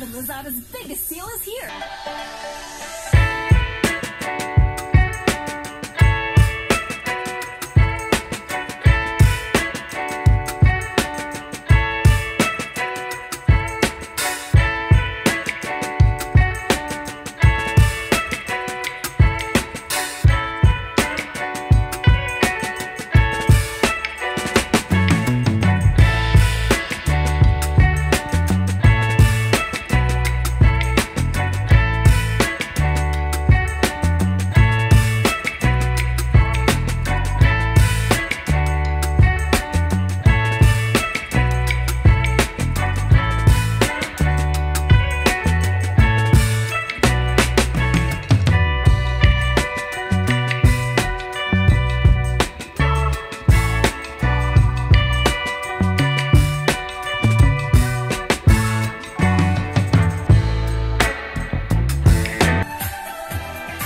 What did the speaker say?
The Lazada's biggest sale is here.